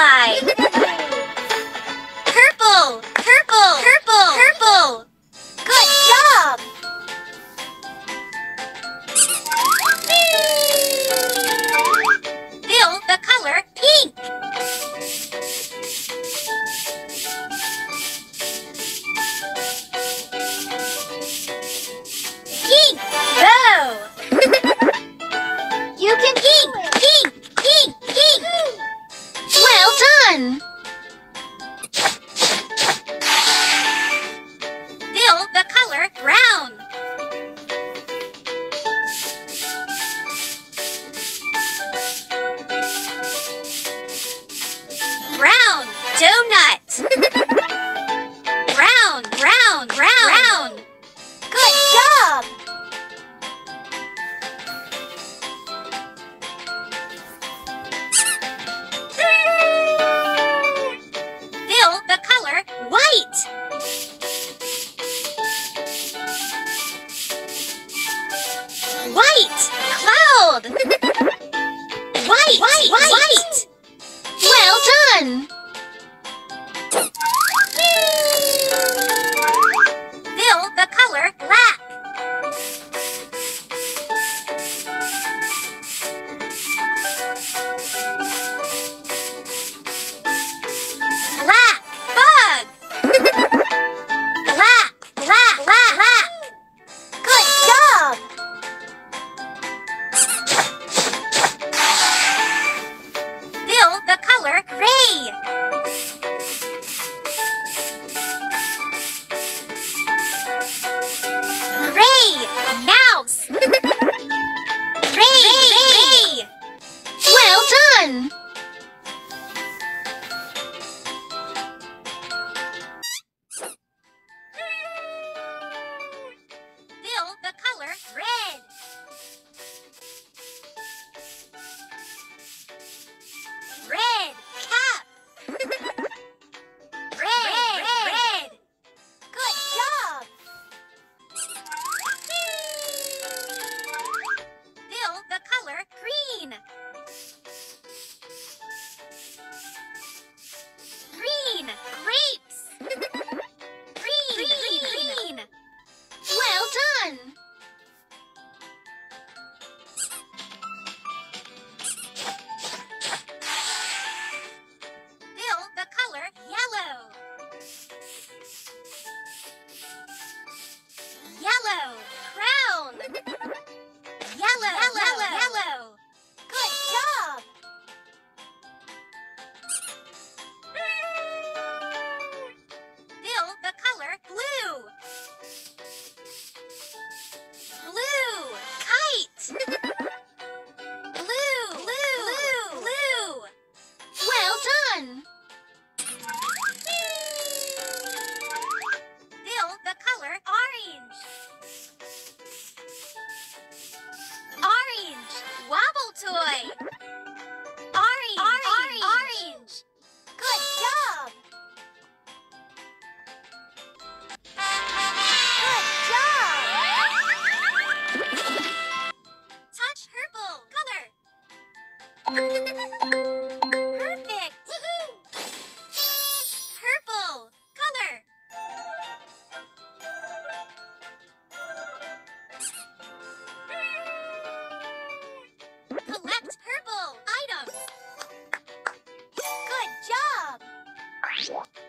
butterfly. Purple, purple, cloud. You